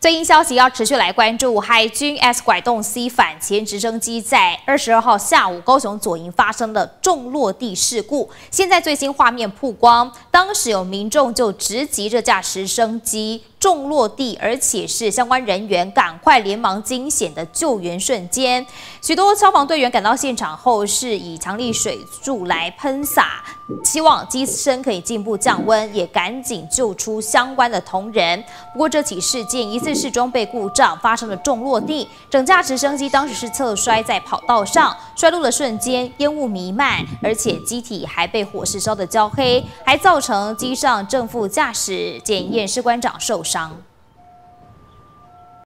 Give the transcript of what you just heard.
最新消息要持续来关注，海军 S 拐洞 C 反潜直升机在二十二号下午高雄左营发生的重落地事故。现在最新画面曝光，当时有民众就直击这架直升机。重落地，而且是相关人员赶快连忙惊险的救援瞬间。许多消防队员赶到现场后，是以强力水柱来喷洒，希望机身可以进一步降温，也赶紧救出相关的同仁。不过这起事件疑似是装备故障发生了重落地，整架直升机当时是侧摔在跑道上，摔落的瞬间烟雾弥漫，而且机体还被火势烧得焦黑，还造成机上正副驾驶检验士官长受伤。伤。